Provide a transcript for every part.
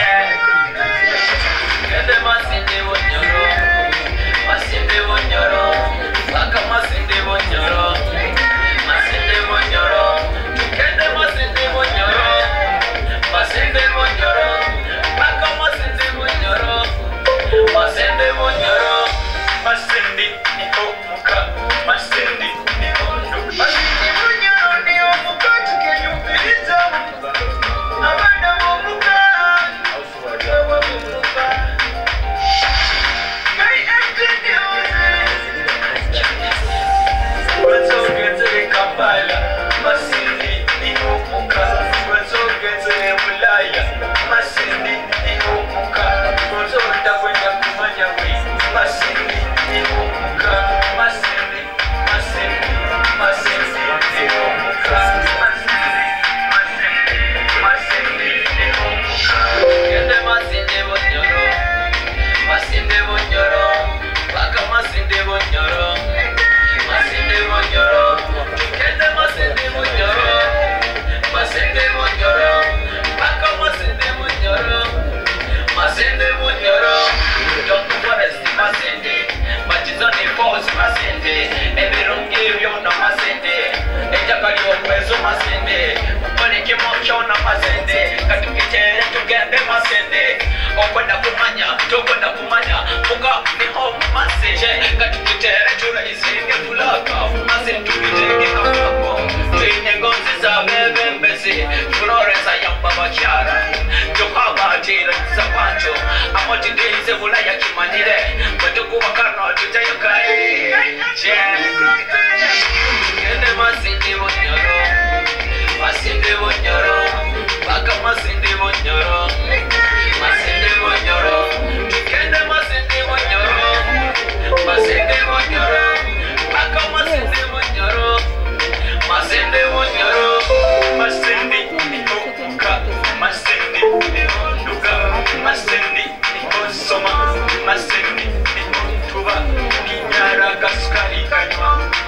Yeah.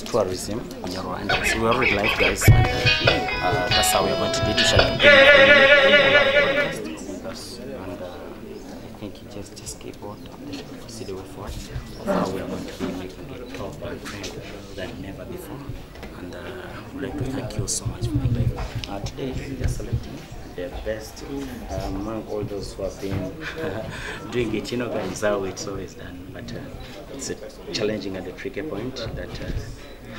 Tourism Bunyoro, and uh, so we're already guys. And, uh, that's how we're going to. We begin with us, and uh, I think you just just keep on see the way forward of how we are going to be making it top and trend than never before. And uh, we'd like to thank you so much for being. Uh, today we are selecting the best uh, among all those who have been doing it. You know, guys, how it's always done, but uh, it's challenging at the tricky point that uh,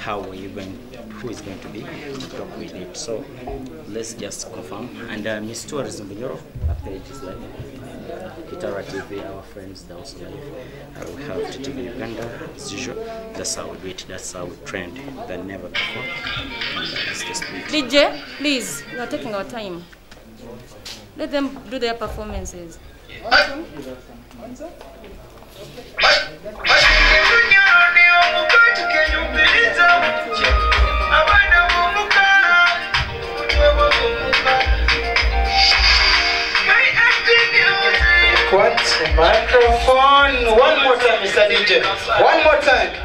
how are you going, who is going to be to talk with it. So let's just confirm. And uh, Miss Tourism Bunyoro, after it is live. Kitara TV, our friends, they're also live. Uh, we have TV Uganda, as usual. That's how we do it, that's how we trend than never before. And, uh, let's just do it. DJ, please, we are taking our time. Let them do their performances. What? Microphone. One more time, Mr. DJ. One more time.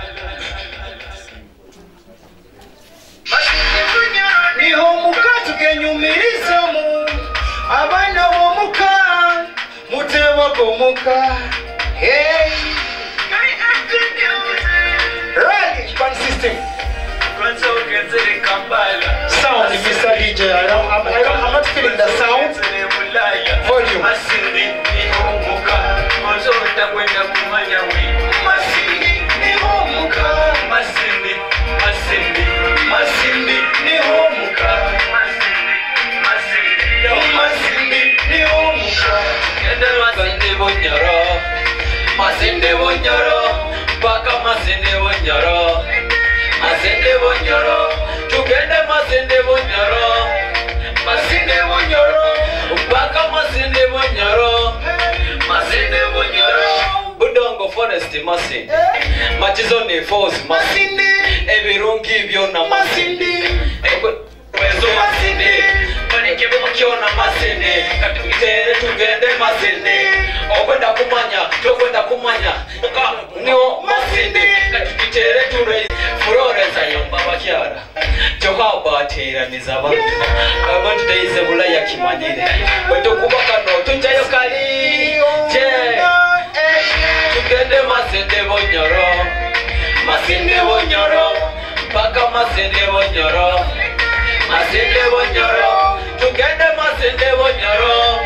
hey. Sound, Mr. DJ. I don't, I'm, I don't, I'm not feeling the sound. Volume. Masinde bunyoro, baka masinde bunyoro, masinde bunyoro, tugende masinde bunyoro, masinde bunyoro, baka masinde bunyoro, masinde bunyoro, budongo forest masinde, machizo ni force masinde, ebirungi byona masinde, wezo masinde, manike bukiona masinde, katukitere tugende masinde, okwenda kumanya, tokwenda kumanya, Ka- niyo masinde, katukitere ture furoreza yomba bakyala kyokka bateraniza abantu abantu teyize bulaya kimanyire. Bwe tukuba kano tujjayo kali je tugende masinde bonyoro masinde bonyoro mpaka masinde bonyoro masinde bonyoro tugende masinde bonyoro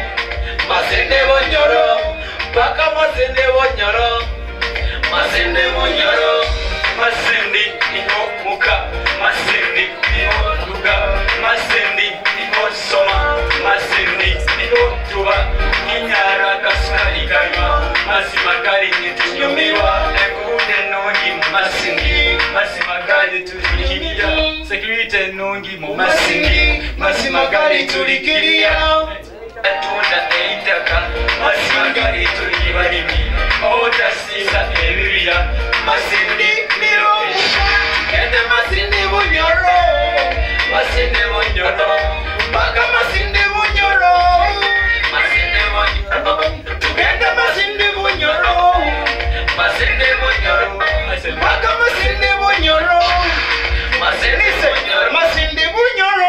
masinde bonyoro mpaka masinde bonyoro masinde bonyoro masindi niho muka masindi niho tuga masindi niho soma masindi niho tuba inyara kasukari kanywa mazima gari nitunyumirwa engude nungi mu masindi mazima gari tulikiriya sekirite nungi mu masindi mazima gari tulikiriya atunda eitaka masindi masindi bunyoro masindi masindi bunyoro masindi bunyoro tugende masindi masindi bunyoro masindi bunyoro masindi bunyoro Masindi bunyoro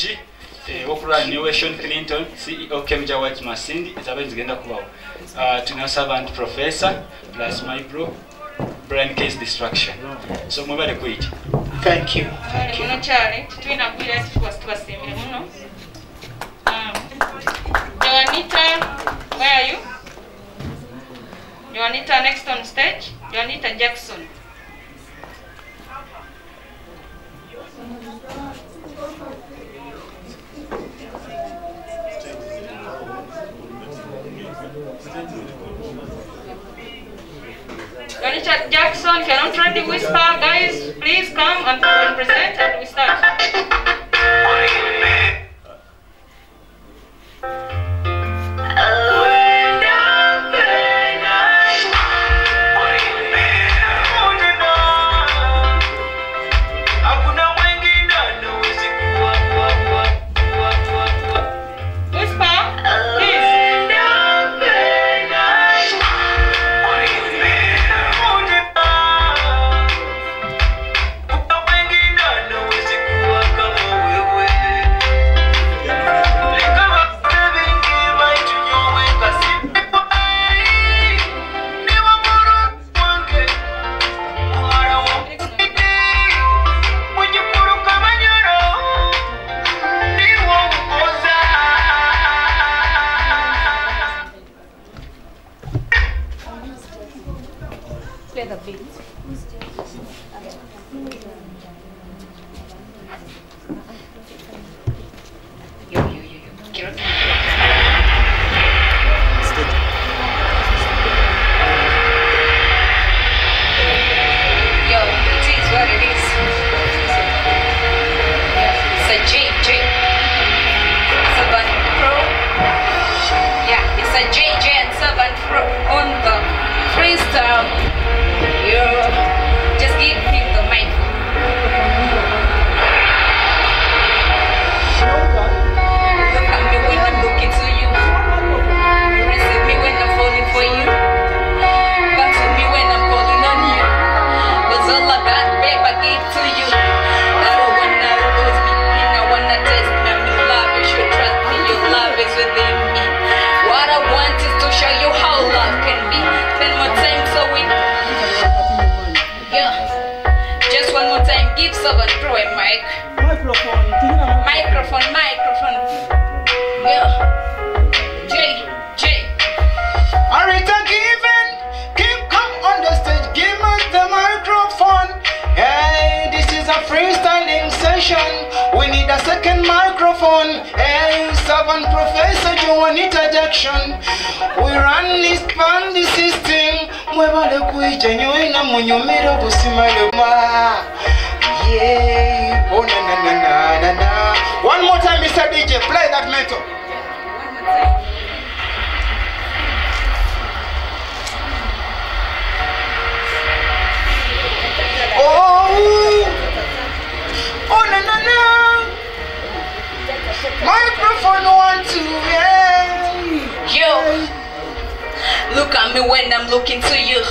nchi okulwa ne Washington Clinton CEO Kemja White Masindi ezabe zigenda kubawo uh, ah, tuna servant professor plus my bro brain case destruction so mwe bale kuiti thank you thank you mchale tuina kuira tuwa tuwa semere ah um, Joanita, where are you? Joanita next on stage. Joanita Jackson. Joanita Jackson, if you're not ready, whisper, guys, please come and and present and we start. Me when I'm looking to you.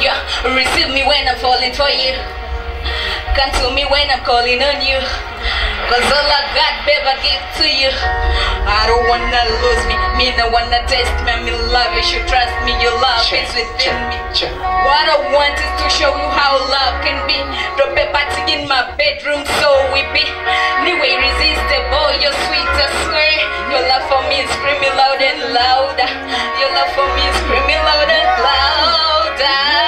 Yeah, receive me when I'm falling for you. Come to me when I'm calling on you. Cause all I got, babe, I give to you. I don't wanna lose me, me no wanna test me. I'm love, you should trust me. Your love is within me. What I want is to show you how love can be. Drop a party in my bedroom so we be. New irresistible, you're sweet, I swear. Your love for me is screaming loud and louder. Your love for me is screaming loud and louder.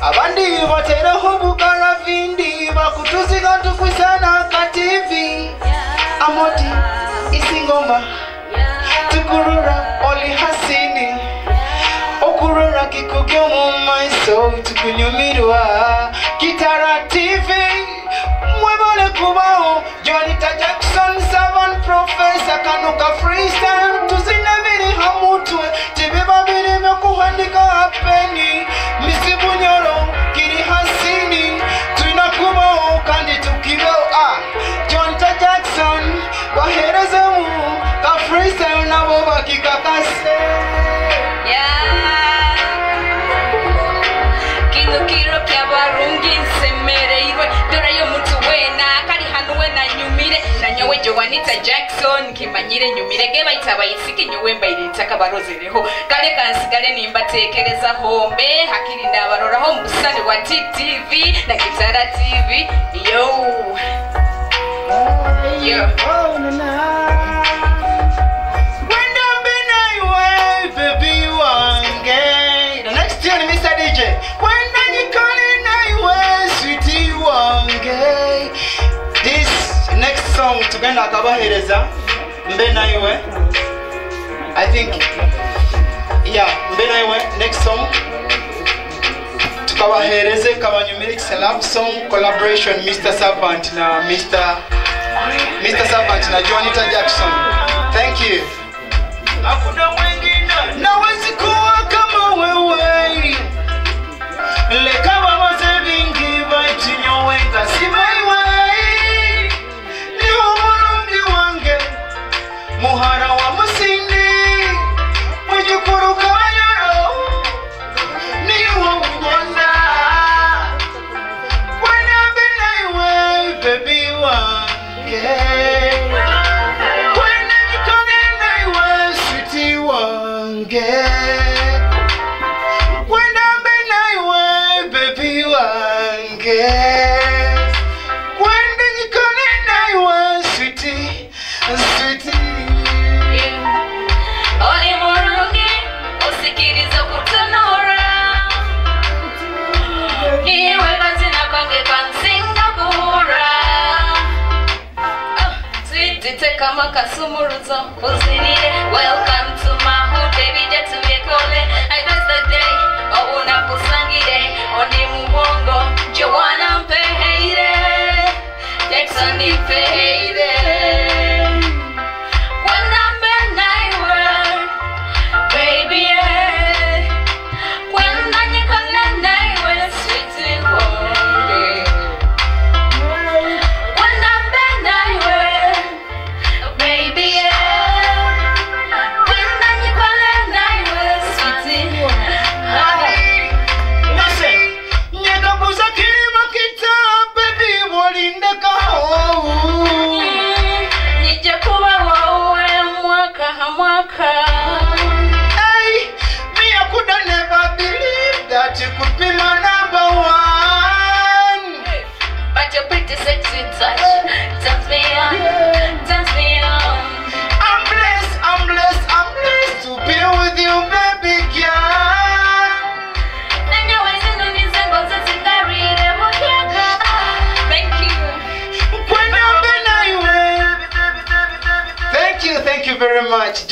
Abandi batereho bugaravindi bakutuziga tukwisana ka TV. Amoti isingoma tukurura oli hasini. Okurura kikuge mu maiso kitara tv mwebole kubaho jonita jackson savan profesa kanuka freestyle. Tuzine biri hamutwe tibiba biri byokuhandika hapeni misibunyoro nanyowe Joanita Jackson kima manyire nyumirege bayita abayisiki nyowe mbayiretaka barozereho kale kansigale nimbatekerezaho mbe hakiri ndabaroraho mu busane bwa ttv na gitara tv yo yo When I'm been away, baby, one gay. The next tune, Mr. DJ. When are you calling away, sweetie, one gay? This song, tugenda akabahereza mbe naiwe. I think yeah mbe naiwe next song. Tukabahereze kabanyumirics love song collaboration mr servant na mr mr servant na jonita jackson. Thank you. Hakuna mwingine. Nawezi kuwa muhara kasumuruzo kuzirire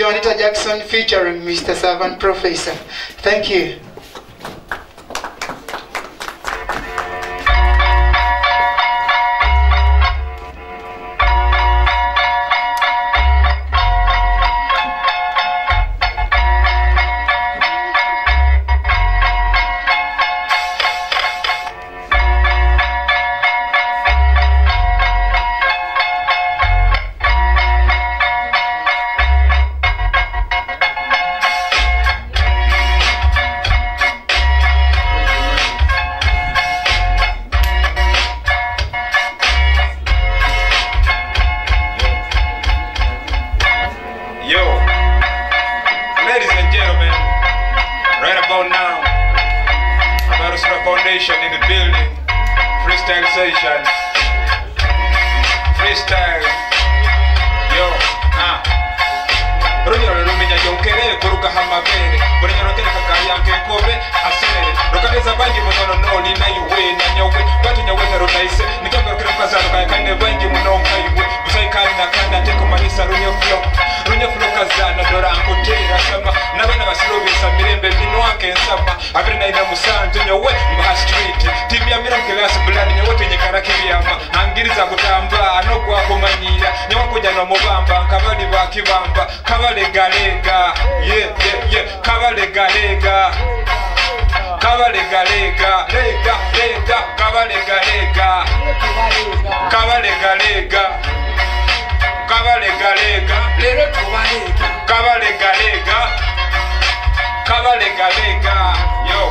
Joanita Jackson featuring Mr. Servant Professor. Thank you. Kuruga hamabere burenyoro tereka kayange kobe asere rukaneza bangi munono noni naiwe na nyawe batu nyawe na runaise nikabwa kire kazaro kaya kane bangi muno nkaiwe busai kani na kanda runyafuruka zana dorango tera shama. N'abana basirobesa mirembe minwanke nsama. Abiri naina musanzu nyowe mbaha street. Timu ya miramke gasi bulani nyowe tenyekara kibiyama angiriza kutamba nogwakumanyira nyowakuja nomubamba nkabali bakibamba kabalegalega ye ye yeah, yeah. kabalegalega kabalegalega lega lega. Kabalegalega kabalegalega kabalegalega lero tubalega kabalegalega kabalegalega yo.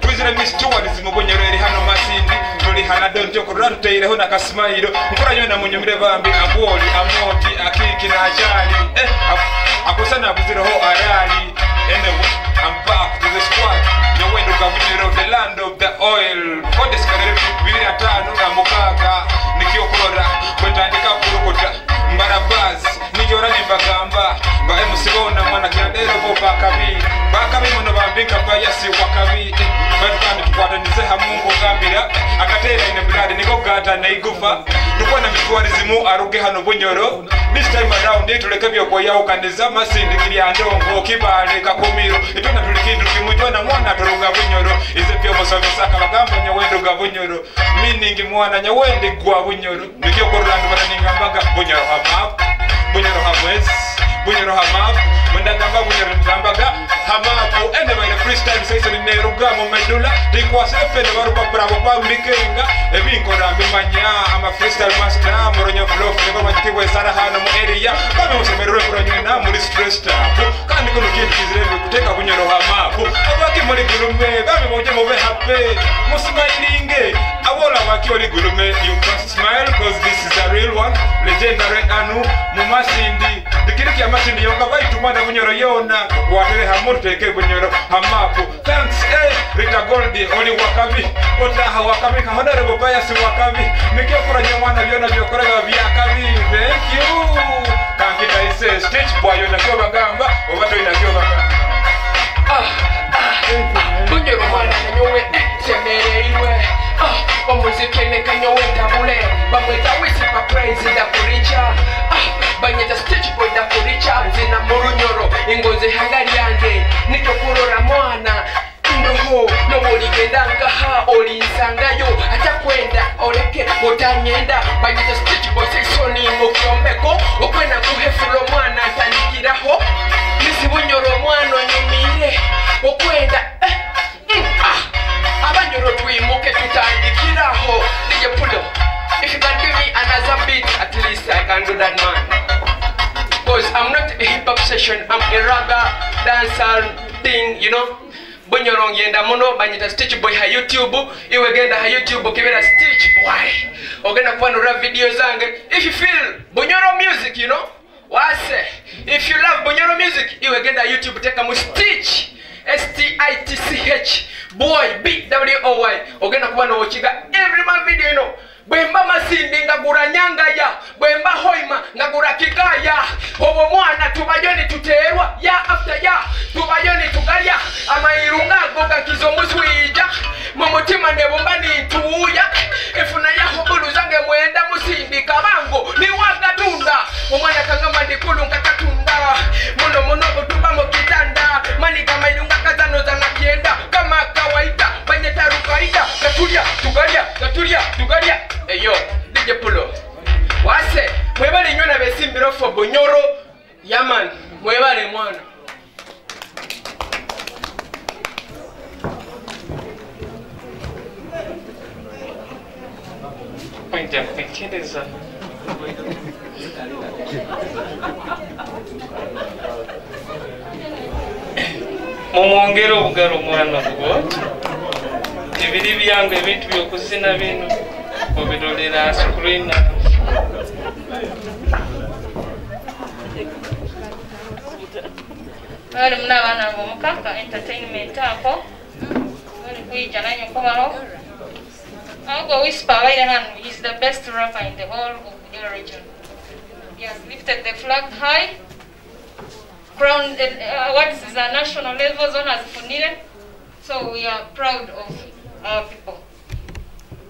Twizire miss tourism bunyoro eri hano masindi. Tuli hana don't rutyokorora ruteireho nakasimayiro nkoranywe na munyumire bambi. Agwoli amoti akiki nachali eh, akusana akosa nabuzireho arali. Anyway I'm back to the squad. Nyowendo gavuniro the land of the oil. Kodesikarere bibiri atano na mukaga nikiokorora kwetandika kurokota mbarabasi nikyora nimbagamba ba emusibona mwana kiradero bo bakabi bakabi na igufa tukwa na rukwana mitwarizimu aruke hano bunyoro. This time around tulekebya okweyaukaniza masindikirya ndongo kibale kakumiro. Itona tulikinduki na mwana tuluga bunyoro. Ize pya omusomesa kabagamba nyawendo ga bunyoro. Meaning mwana nyawende gwa bunyoro. Nikyo korulandi bananingambaga bunyoro hamap bunyoro hamwezi bunyoro hamap bwenagamba bunyere mugambaga hamaako enebaire freestime saisoni nerugamu medula likwasa efe nebarupapurabo kwambikenga ebinkora mbimanya ama freestyle master. Muronya flof nebamanyitibwa esara hano mu area. Kami musemererwe kuronyena muri stress tap kandi kuno kintu kizirembe kuteka bunyoro hamaako abaki muri gurume bami muje mube hape. Musimayiringe abola abaki oli gurume you must smile cause this is a real one. Legendary anu mumashindi dikiriki ya mashindi yonga baitumana bunyoro yona watere hamuru ke bunyoro hamapu. Thanks eh rita goldi oli wakabi otaha wakabi ka honorable bias wakabi mikyo kuranya mwana byona byokorega byakabi thank you. Kankita ise stitch boy yona kyo bagamba obato ina kyo bagamba. Bunyoro mwana nanyowe semereirwe omuzikene kanyowe ntabule bamweta wisipa praise ndakurica banyeta stitch boy ndakurica nzina murunyoro ingozi hanga Bunyoro muno banyita Stitch Boy ha YouTube, iwe genda ha YouTube kibera Stitch Boy. Ogenda kufanura video zange. If you feel Bunyoro music, you know. Wase, if you love Bunyoro music, iwe genda YouTube teka mu Stitch. S-T-I-T-C-H boy B-W-O-Y ogenda kuba nowokiga every man video ino bwemba masimbi ngagura nyangaya. Bwemba hoima ngagura kigaya. Obwo mwana tubajoni nituterwa ya afta ya. Tubajoni tugalya. Amayiru ngago gakiza omuswija mu mutima nebumba nintuuya efuna yahobulu zange mwenda musindika bango niwagatunda omwana kangamba ndikulu nkakatunda muno muno butuba mu kitanda maniga kazano zana kienda. Kama kawaida banyeta rukaida gatulya tugalya gatulya tugalya eyo dije Pulo. Wase mwebale nyo besimbiro fo bonyoro. Yaman mwebale mwana. Ya kutekereza mumwongere obugalo mwana bwo ebiri byange ebintu byokuzina bino. Obirolera screena bali muna abaana bomukaka entertainment ako. Bali kuyija nanyo kubalo ahubwo whisper abaire hano is the best rapper in the whole the region has lifted the flag high crown uh, awards za national level zona azifunire so we are proud of our people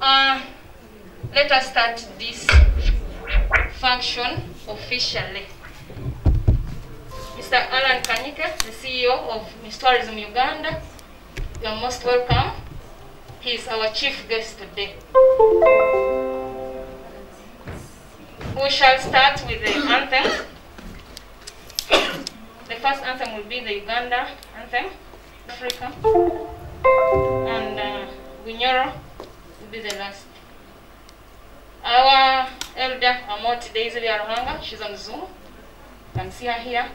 uh, let us start this function officially Mr. Alan Kanyike, the CEO of Miss Tourism Uganda. You are most welcome. He is our chief guest today. We shall start with the anthem. The first anthem will be the Uganda anthem, Africa. And uh, will be the last. Our elder, Amoti Daisy Byaruhanga, she's on Zoom. You can see her here.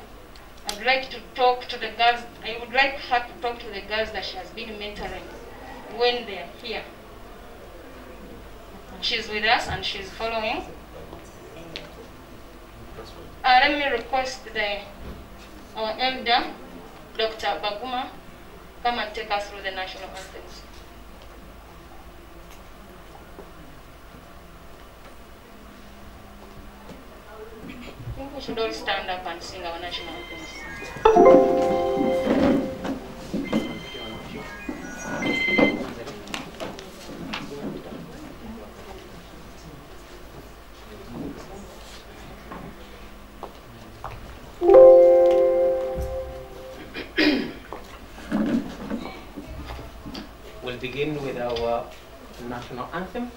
I'd like to talk to the girls, I would like her to talk to the girls that she has been mentoring when they are here. she's with us and she's following. Uh, let me request the our elder, Dr. Baguma, come and take us through the national anthems. I think we should all stand up and sing our national anthems. National anthem.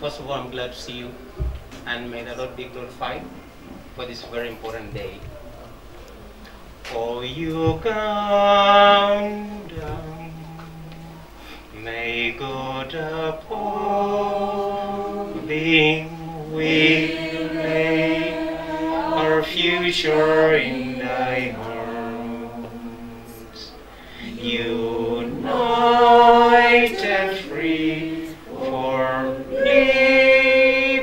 First of all, I'm glad to see you, and may the Lord be glorified for this very important day. For you come down, may God upholding we lay our future in thy arms. United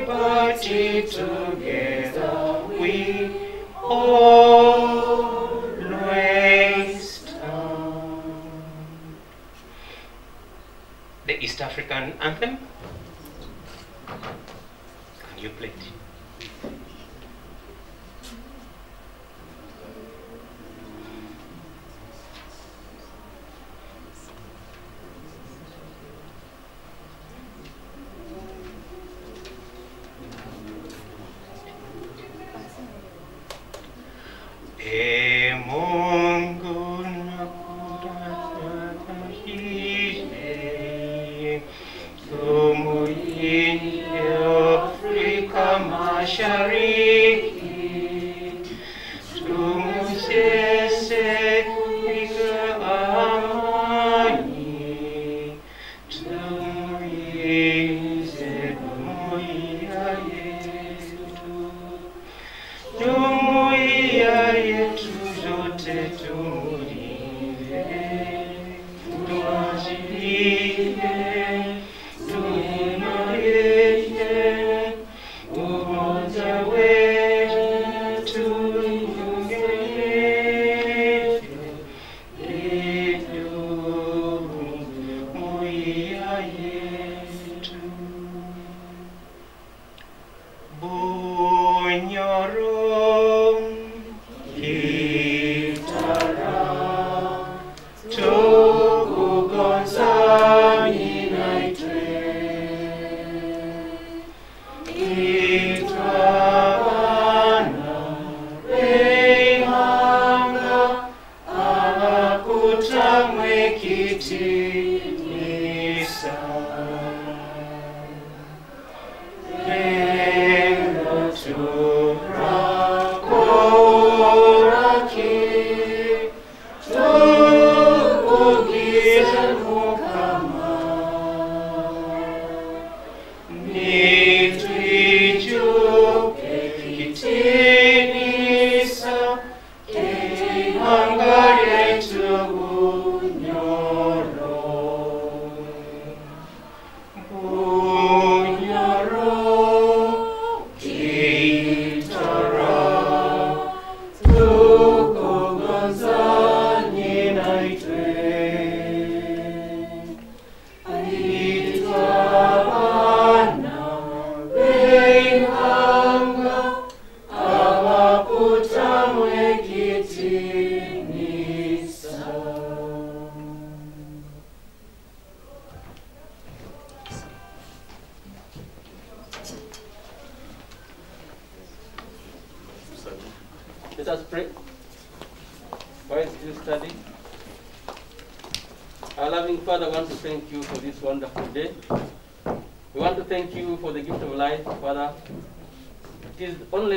liberty together we always stand. The East African anthem. Can you play it?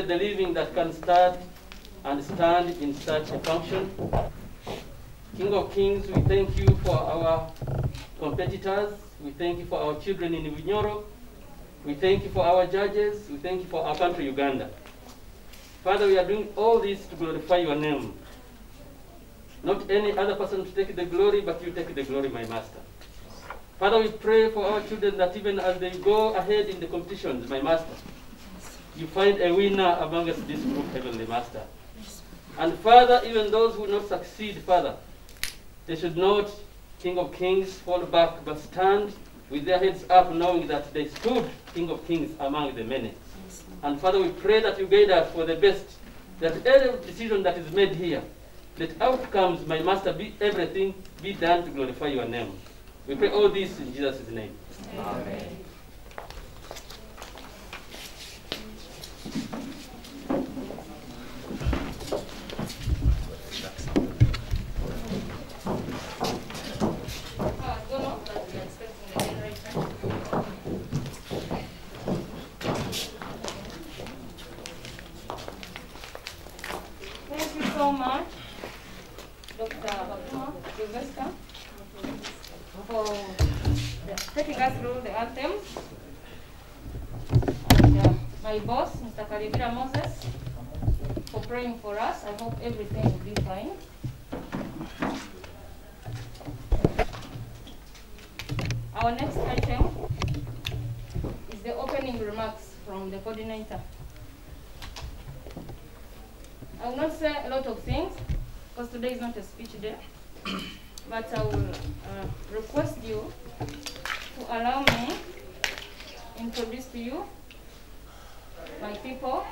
The living that can start and stand in such a function. King of Kings, we thank you for our competitors. We thank you for our children in Bunyoro. We thank you for our judges. We thank you for our country, Uganda. Father, we are doing all this to glorify your name. Not any other person to take the glory, but you take the glory, my master. Father, we pray for our children that even as they go ahead in the competitions, my Master, you find a winner amongst this group, Heavenly Master. And Father, even those who not succeed, Father, they should not, King of Kings, fall back, but stand with their heads up, knowing that they stood King of Kings among the many. And Father, we pray that you guide us for the best, that every decision that is made here, that outcomes, my Master, be everything be done to glorify your name. We pray all this in Jesus' name. Amen. Thank Thank you. Us. I hope everything will be fine. Our next item is the opening remarks from the coordinator. I will not say a lot of things because today is not a speech day, but I will uh, request you to allow me introduce to you my people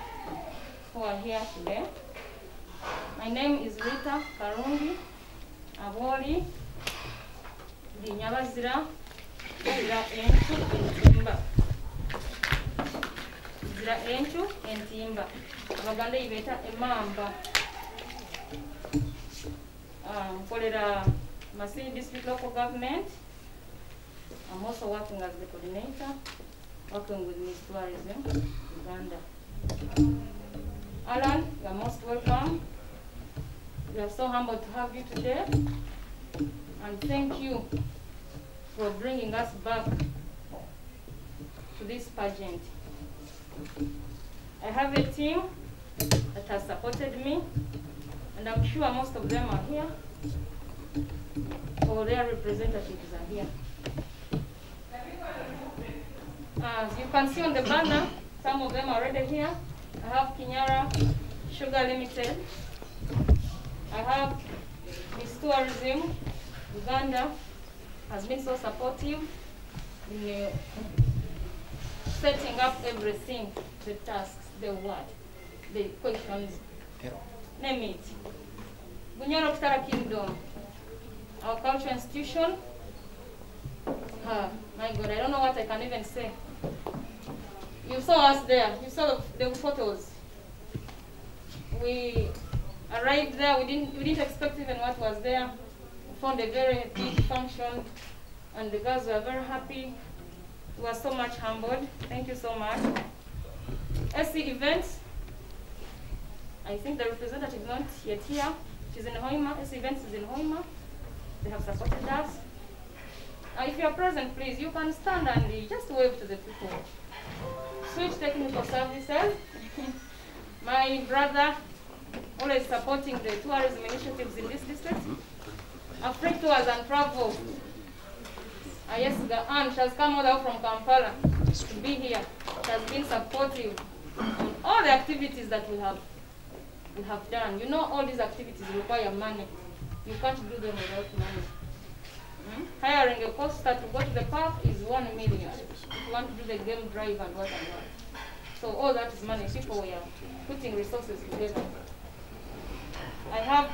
who are here today. My name is Rita Karungi Aboli ndi Nyabazira Zira Enchu Entimba. Zira Enchu Entimba. Abaganda yibeta emamba. Ah, nkolera Masini District Local Government. I'm also working as the coordinator working with Miss Tourism Uganda. Alan you are most welcome we are so humbled to have you today and thank you for bringing us back to this pageant. I have a team that has supported me, and I'm sure most of them are here, or their representatives are here. As you can see on the banner, some of them are already here. I have Kinyara Sugar Limited. I have Miss Tourism Uganda has been so supportive in uh, setting up everything, the tasks, the what, the questions, name it. Bunyoro Kitara Kingdom, our cultural institution. Ah, my God, I don't know what I can even say. You saw us there, you saw the photos. We arrived there, we didn't, we didn't expect even what was there. We found a very big function, and the girls were very happy. We were so much humbled. Thank you so much. AC Events, I think the representative is not yet here. She's in Hoima. AC Events is in Hoima. They have supported us. Uh, if you are present, please, you can stand and uh, just wave to the people. Switch Technical Services. My brother, always supporting the tourism initiatives in this district. Afreek Tours and Travel. Uh, yes, the aunt she has come all the way from Kampala to be here. She has been supportive on all the activities that we have we have done. You know, all these activities require money. You can't do them without money. Hmm? Hiring a coaster to go to the park is one million. If you want to do the game drive and what and what. So all that is money. People were putting resources together. I have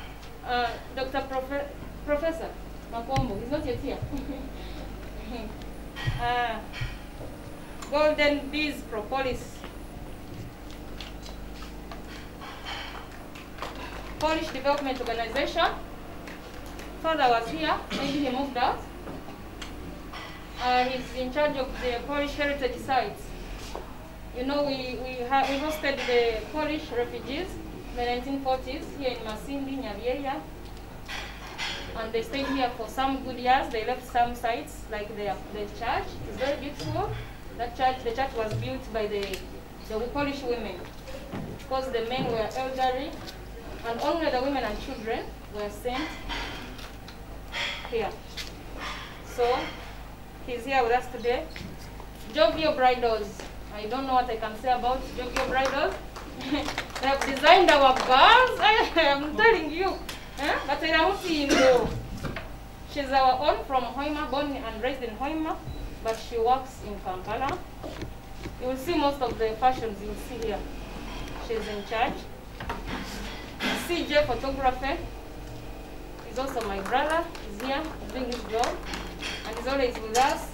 uh, Dr. Profe- Professor Makombo. He's not yet here. uh, Golden Bees Propolis. Polish Development Organization. Father was here, maybe he moved out. Uh, he's in charge of the Polish heritage sites. You know, we, we, ha- we hosted the Polish refugees the 1940s here in Masindi, Nyabyeya. And they stayed here for some good years. They left some sites, like the, the church. It's very beautiful. That church, the church was built by the, the Polish women because the men were elderly and only the women and children were sent here. So He's here with us today. Jovial Bridals. I don't know what I can say about Jovial Bridals. They have designed our girls. I am telling you. Eh? But you. She's our own from Hoima, born and raised in Hoima, but she works in Kampala. You will see most of the fashions you will see here. She's in charge. CJ Photography is also my brother. He's here doing his job, and he's always with us.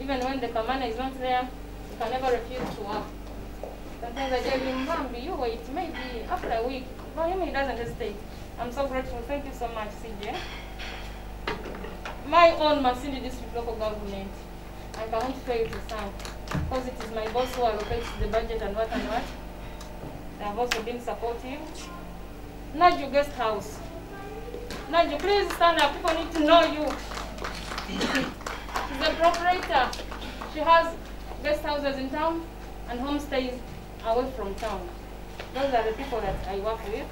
Even when the commander is not there, he can never refuse to work. Sometimes I tell him, Bambi, you wait, maybe after a week. But him, he doesn't hesitate. I'm so grateful. Thank you so much, CJ. My own Masindi District Local Government. I cannot fail to thank because it is my boss who allocates the budget and what and what. They have also been supportive. Najju Guest House. Najju, please stand up. People need to know you. She's a proprietor. She has guest houses in town and homestays away from town. Those are the people that I work with.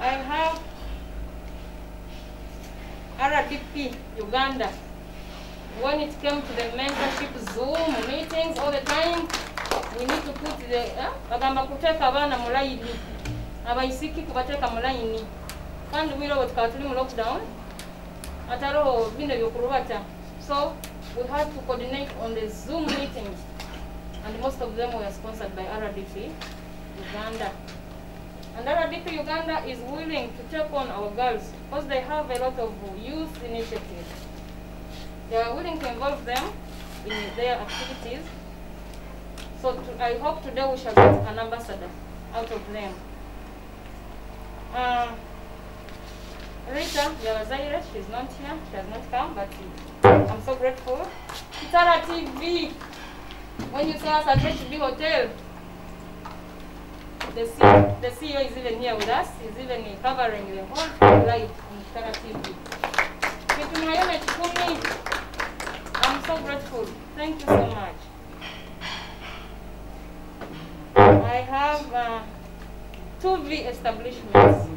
I have RDP Uganda. When it came to the mentorship Zoom meetings all the time, we need to put the eh, bagamba kuteeka abaana mu abaisiki kubateeka mu lockdown bino so we had to coordinate on the zoom meetings and most of them were sponsored by rdp uganda and rdp uganda is willing to take on our girls because they have a lot of youth initiatives they are willing to involve them in their activities so to, I hope today we shall get an ambassador out of them. Uh, Rita Byabazaire, she's not here, she has not come, but I'm so grateful. Kitara TV, when you saw us at HB Hotel, the CEO, the CEO is even here with us, he's even covering the whole Kitara TV. Kitumaione Chikumi, I'm so grateful. Thank you so much. I have uh, Tuvi establishments.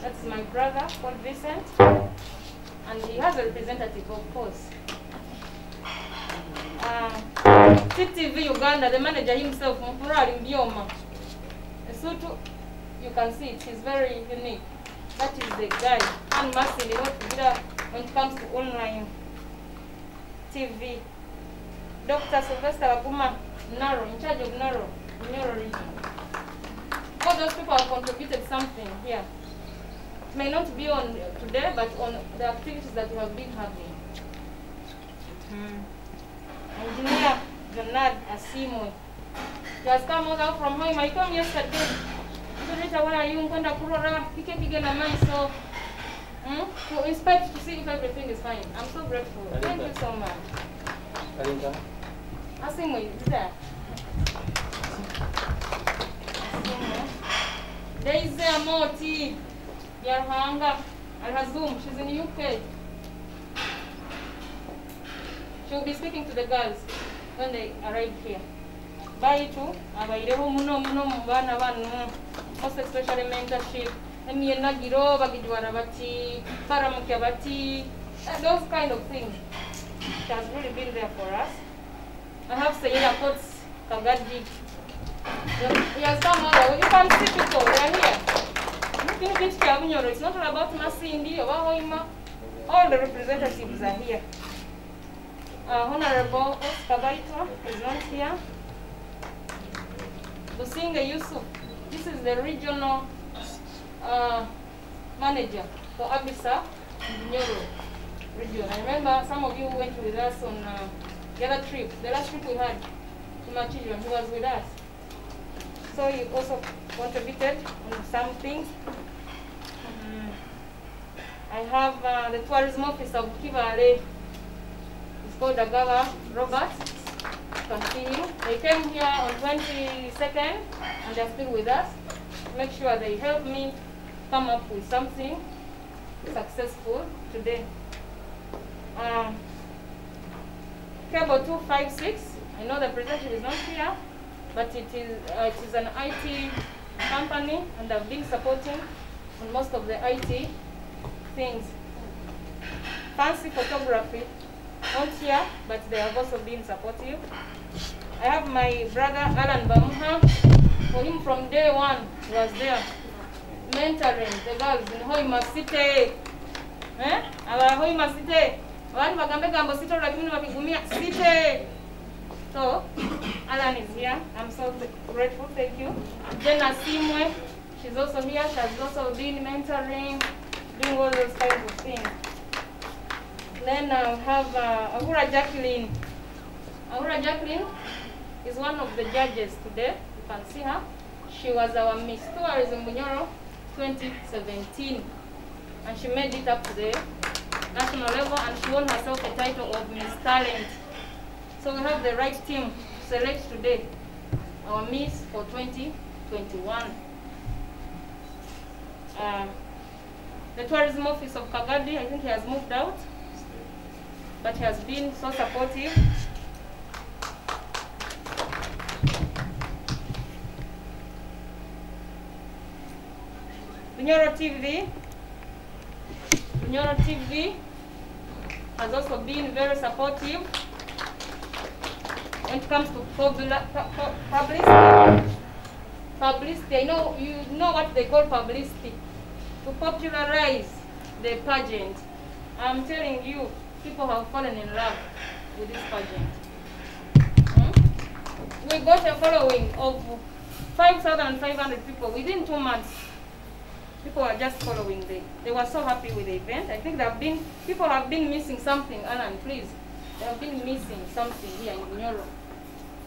That's my brother, Paul Vincent, and he has a representative, of course. Uh, TTV Uganda, the manager himself, Mfurari Mbioma. Esutu, you can see it, he's very unique. That is the guy, and massively what to do when it comes to online TV. Dr. Sylvester Baguma Naro, in charge of Naro, Naro region. All those people have contributed something here. It may not be on today, but on the activities that we have been having. Mm. Engineer Bernard Asiimwe. He has come all out from home. I came yesterday. Rita, where are you? Kwenda kurora, pike pige na mai, so mm, to inspect to see if everything is fine. I'm so grateful. Thank you so much. Kalinga. Asiimwe, is there? Asiimwe. Daisy Amooti, Byaruhanga, Al-Hazum, she's in the UK. She'll be speaking to the girls when they arrive here. Baitu, abaireho muno muno mu baana bano, most especially mentorship. Emyena giro bagijwara bati, paramukya bati, those kind of things. She has really been there for us. I have Seyeya Courts Kagadi. All the way. You can see people, they are here. It's not all about Masindi or Wahoima. All the representatives are here. Honorable Oscar Baitwa is not here. Busiinge Yusuf, this is the regional uh, manager for ABSA Nyoro region. I remember some of you went with us on uh, the other trip, the last trip we had to Murchison, he was with us. So he also contributed on some things. Mm. I have uh, the tourism officer of Kibaale. Called Agawa Robert. You can see him. They came here on 22nd and they're still with us. Make sure they help me come up with something successful today. Um, Cable 256, I know the representative is not here, but it is, uh, it is an IT company and I've been supporting on most of the IT things. Fancy photography, not here, but they have also been supportive. I have my brother Alan Bamuha. For him from day one, was there mentoring the girls in Hoima City. Eh? Aba Hoima City. Abantu bagambe gambo sito lakini wakigumia city. So, Alan is here. I'm so grateful. Thank you. Jane Asiimwe, she's also here. She has also been mentoring, doing all those kinds of things. Then I have uh, Ahura Jackline. Ahura Jackline is one of the judges today. You can see her. She was our Miss Tourism Bunyoro 2017. And she made it up to the national level and she won herself a title of Miss Talent. So we have the right team to select today our Miss for 2021. Uh, the tourism office of Kagadi, I think he has moved out, he has been so supportive. Bunyoro TV, Bunyoro TV has also been very supportive when it comes to publi- pu- pu- publicity. Publicity, I know you know what they call publicity. To popularize the pageant. I'm telling you, people have fallen in love with this pageant. Hmm? We got a following of 5,500 people within two months. People are just following the. They were so happy with the event. I think have been people have been missing something. Alan, please, they have been missing something here in Bunyoro.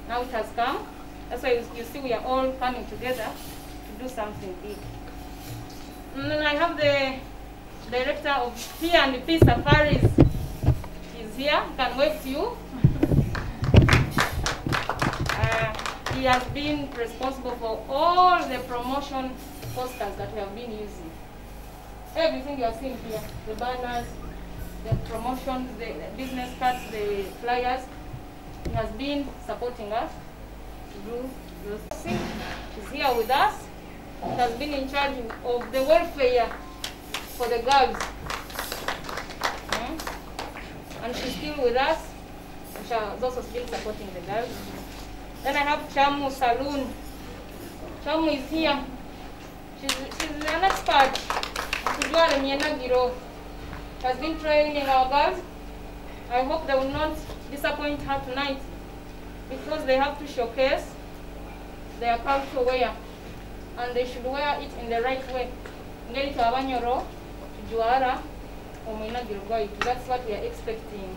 Now it has come. That's why you, you see we are all coming together to do something big. And then I have the director of P and P Safaris. Here. Can wave to you. Uh, he has been responsible for all the promotion posters that we have been using. Everything you are seeing here, the banners, the promotions, the business cards, the flyers, he has been supporting us those things. He's here with us. He has been in charge of the welfare for the girls. And she's still with us. She has also been supporting the girls. Then I have Chamu Saloon. Chamu is here. She's, she's an expert. Kujua Remienagiro. Has been training our girls. I hope they will not disappoint her tonight because they have to showcase their cultural wear and they should wear it in the right way. Ngeri to abanyoro, tujuara, omwinagiro gwaitu. That's what we are expecting